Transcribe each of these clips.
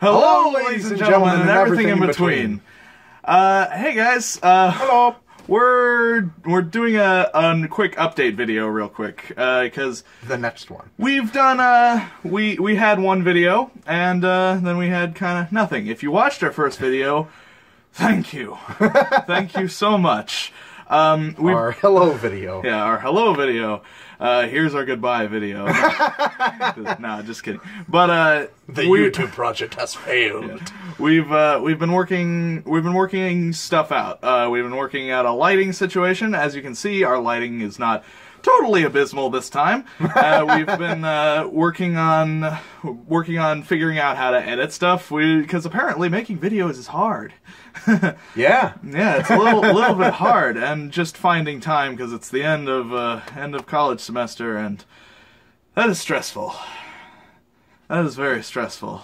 Hello, ladies and gentlemen, and everything in between. Uh, hey guys. Uh, Hello. We're we're doing a, a quick update video, real quick, because The next one. we've done uh we we had one video and uh, then we had kind of nothing. If you watched our first video, thank you, thank you so much. Um, we Our hello video. yeah, our hello video. Uh, here's our goodbye video. nah, just kidding. But uh, The we- YouTube project has failed. We've uh, we've been working we've been working stuff out. Uh, we've been working out a lighting situation. As you can see, our lighting is not totally abysmal this time. Uh, we've been uh, working on working on figuring out how to edit stuff. Because apparently making videos is hard. Yeah. Yeah, it's a little a little bit hard, and just finding time because it's the end of uh, end of college semester, and that is stressful. That is very stressful.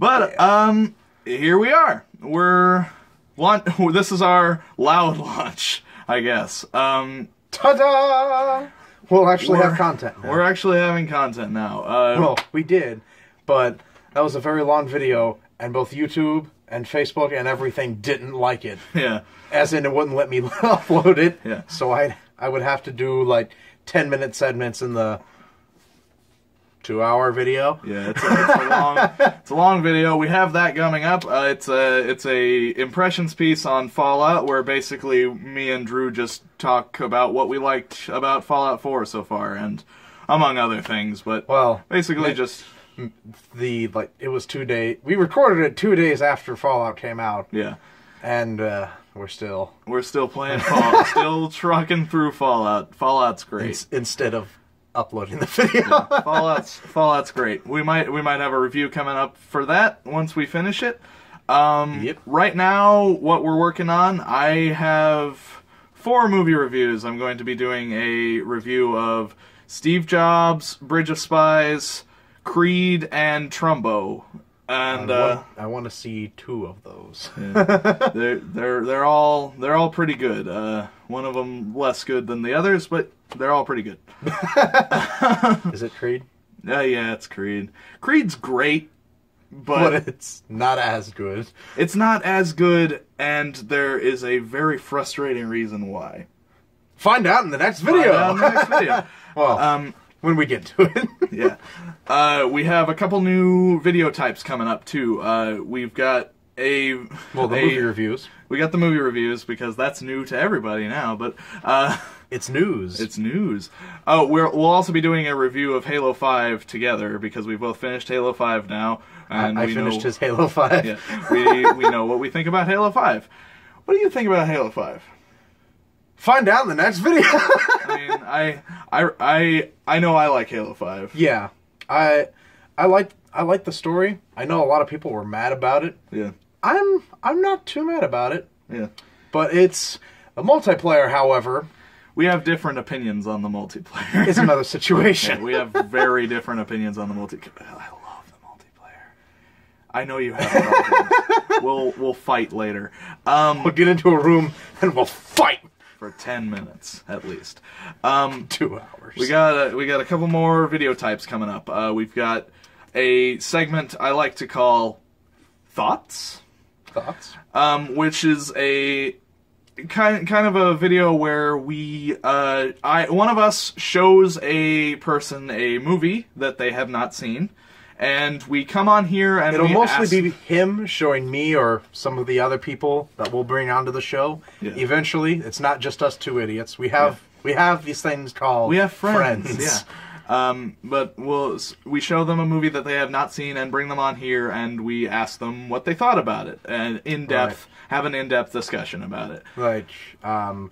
But um, here we are. We're launch. This is our loud launch, I guess. Um, Ta-da! We'll actually have content now. we're actually having content now. Uh, Well, we did, but that was a very long video, and both YouTube and Facebook and everything didn't like it. yeah, As in, it wouldn't let me upload it. Yeah. So I I would have to do like ten minute segments in the two hour video. Yeah, it's a, it's a long, it's a long video. We have that coming up. Uh, it's a it's a impressions piece on Fallout, where basically me and Drew just talk about what we liked about Fallout 4 so far, and among other things. But Well, basically ma- just the like it was two day. We recorded it two days after Fallout came out, yeah, and uh, we're still we're still playing Fallout, still trucking through Fallout. Fallout's great. ins- instead of uploading the video. Fallout's Fallout's great. We might we might have a review coming up for that once we finish it. Um, Yep. Right now, what we're working on, I have four movie reviews. I'm going to be doing a review of Steve Jobs, Bridge of Spies, Creed, and Trumbo. And I uh, want, I want to see two of those. they're they're they're all they're all pretty good. Uh, one of them less good than the others, but they're all pretty good. Is it Creed? Uh, yeah, it's Creed. Creed's great, But but it's not as good. it's not as good, and there is a very frustrating reason why. Find out in the next video. In the next video. well, Um, when we get to it. yeah. Uh, we have a couple new video types coming up too. Uh, we've got a well, the a- movie reviews. We got the movie reviews because that's new to everybody now, but uh, It's news. it's news. Oh, we're, we'll also be doing a review of Halo Five together because we've both finished Halo Five now, and I we finished know, his Halo Five. Yeah, we we know what we think about Halo Five. What do you think about Halo Five? Find out in the next video. I mean, I I I I know I like Halo Five. yeah, I I like I like the story. I know a lot of people were mad about it. Yeah, I'm I'm not too mad about it. yeah. But it's a multiplayer, however, We have different opinions on the multiplayer. It's another Yeah, situation. we have very different opinions on the multiplayer. I love the multiplayer. I know you have. we'll we'll fight later. Um, We'll get into a room and we'll fight. for ten minutes at least. Um, Two hours. We got a, we got a couple more video types coming up. Uh, we've got a segment I like to call thoughts, thoughts. um, which is a kind kind of a video where we uh, I one of us shows a person a movie that they have not seen, and we come on here and It'll we mostly ask- be him showing me or some of the other people that we'll bring onto the show. Yeah. Eventually, it's not just us two idiots. We have we have these things called We have friends, yeah. Um, but we'll we show them a movie that they have not seen and bring them on here and we ask them what they thought about it and in depth have an in depth discussion about it. Like um,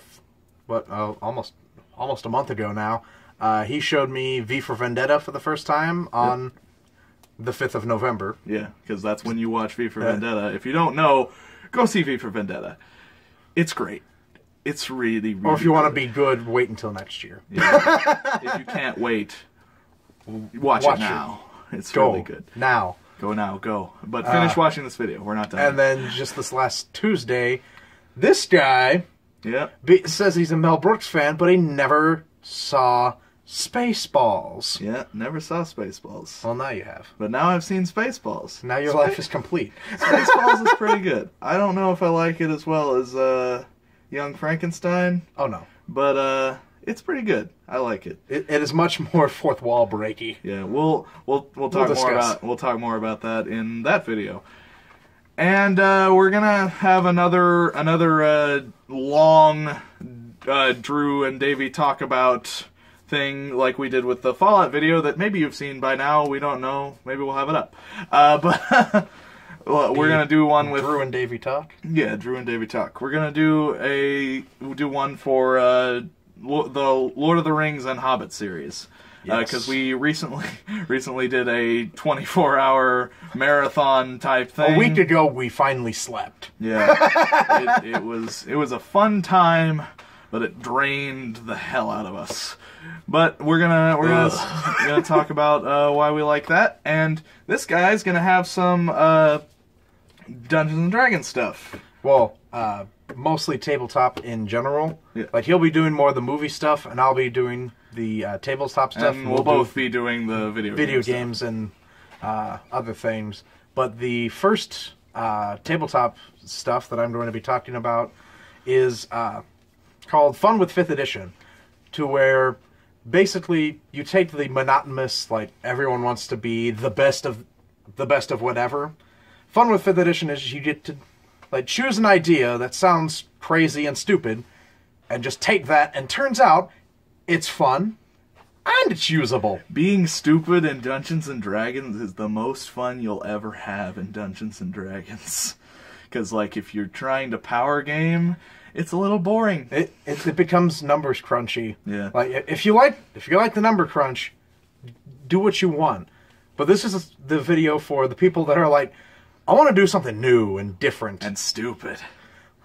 what? Uh, almost almost a month ago now. Uh, he showed me V for Vendetta for the first time on the fifth of November. Yeah, because that's when you watch V for Vendetta. If you don't know, go see V for Vendetta. It's great. It's really, really. Or if you want to be good, wait until next year. Yeah. if you can't wait, watch, Watch it it. now. It's Go really good. now. Go now, go. But finish Uh, watching this video. We're not done. And then just this last Tuesday, this guy yeah, be- says he's a Mel Brooks fan, but he never saw Spaceballs. Yeah, never saw Spaceballs. Well, now you have. But now I've seen Spaceballs. Now your life is complete. Spaceballs is pretty good. I don't know if I like it as well as uh, Young Frankenstein, Oh no, but uh, it's pretty good. I like it. it, it is much more fourth wall breaky. Yeah, we'll we'll we'll talk more about we'll talk more about that in that video. And uh, we're gonna have another another uh, long uh, Drew and Davey talk about thing like we did with the Fallout video that maybe you've seen by now. We don't know. Maybe we'll have it up. Uh, but well, we're gonna do one with Drew and Davy talk. yeah, Drew and Davy talk. We're gonna do a we'll do one for uh, the Lord of the Rings and Hobbit series because Yes. we recently recently did a 24 hour marathon type thing. A week ago, we finally slept. Yeah, it, it was it was a fun time, but it drained the hell out of us. But we're gonna we're gonna, gonna talk about uh, why we like that, and this guy's gonna have some uh, Dungeons and Dragons stuff. Well, uh, mostly tabletop in general. Yeah. Like he'll be doing more of the movie stuff, and I'll be doing the uh, tabletop stuff. and we'll, do both be doing the video video game stuff. games and uh, other things. But the first uh, tabletop stuff that I'm going to be talking about is uh, called Fun with Fifth Edition, to where basically you take the monotonous, like everyone wants to be the best of the best of whatever. Fun with Fifth Edition is you get to like choose an idea that sounds crazy and stupid, and just take that. And turns out it's fun and it's usable. Being stupid in Dungeons and Dragons is the most fun you'll ever have in Dungeons and Dragons. Because, like, if you're trying to power game, it's a little boring. It, it it becomes numbers crunchy. Yeah. Like if you like if you like the number crunch, do what you want. But this is the video for the people that are like, I want to do something new and different. And stupid.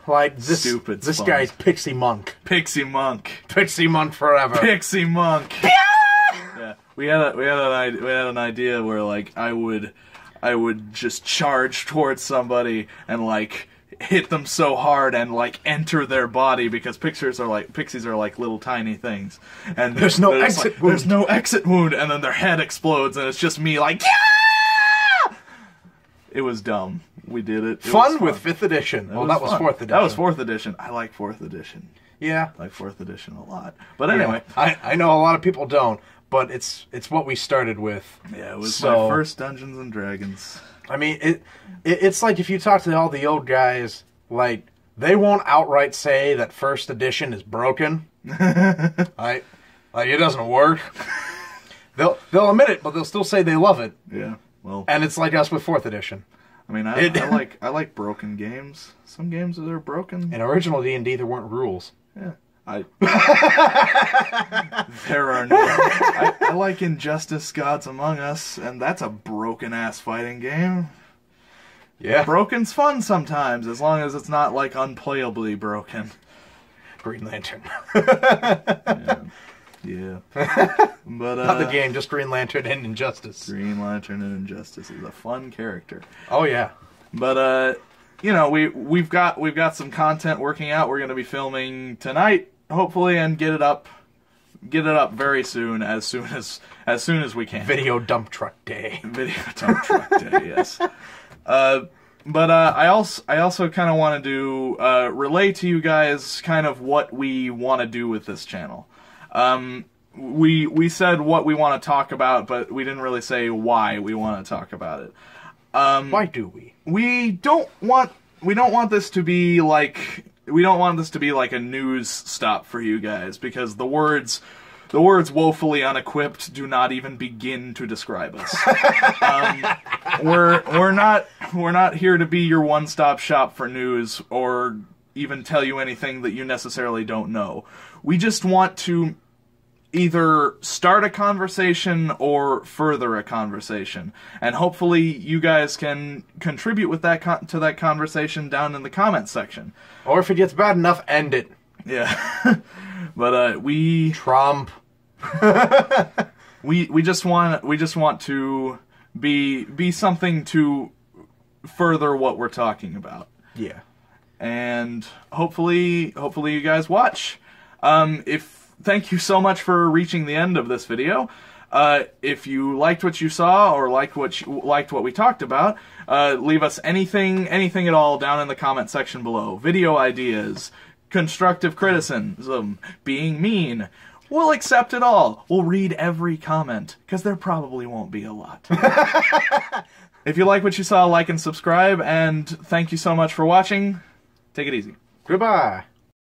like this stupid this fun. guy's Pixie Monk. Pixie Monk. Pixie Monk forever. Pixie Monk. yeah, we had a, we had an idea, we had an idea where like I would I would just charge towards somebody and like hit them so hard and like enter their body because pictures are like pixies are like little tiny things and There's no exit like, there's wound. no exit wound and then their head explodes and it's just me like yeah it was dumb we did it, It Fun was with fifth edition. well, It that was fun. fourth edition. that was fourth edition I like fourth edition Yeah. I like fourth edition a lot but anyway I I know a lot of people don't, but it's it's what we started with. Yeah, it was So- my first Dungeons and Dragons. I mean, it, it it's like if you talk to all the old guys, like they won't outright say that first edition is broken. like, like it doesn't work. They'll they'll admit it, but they'll still say they love it. Yeah. Well, And it's like us with fourth edition. I mean, I, It- I like I like broken games. Some games that are broken. In original D and D, there weren't rules. Yeah. I. there are no. I, I like Injustice: Gods Among Us, and that's a broken ass fighting game. Yeah, Broken's fun sometimes, as long as it's not like unplayably broken. Green Lantern. Yeah. but uh, Not the game, just Green Lantern and Injustice. Green Lantern and Injustice is a fun character. Oh yeah. But uh, you know, we we've got we've got some content working out. We're going to be filming tonight, hopefully, and get it up, get it up very soon, as soon as as soon as we can. Video dump truck day. Video dump truck day, yes. Uh, but uh, I also I also kind of want to do uh, relay to you guys kind of what we want to do with this channel. Um, we we said what we want to talk about, but we didn't really say why we want to talk about it Why do we? we don't want we don't want this to be like we don't want this to be like a news stop for you guys because the words the words woefully unequipped do not even begin to describe us. um, we're we're not we're not here to be your one-stop shop for news or even tell you anything that you necessarily don't know. We just want to either start a conversation or further a conversation and hopefully you guys can contribute with that con- to that conversation down in the comments section Or if it gets bad enough, end it. yeah but uh we Trump. we we just want we just want to be be something to further what we're talking about Yeah. and hopefully hopefully you guys watch um if thank you so much for reaching the end of this video. Uh, if you liked what you saw or liked what you, liked what we talked about, uh, leave us anything anything at all down in the comment section below. Video ideas, constructive criticism, being mean. We'll accept it all. We'll read every comment because there probably won't be a lot. if you like what you saw, like and subscribe. And thank you so much for watching. Take it easy. Goodbye.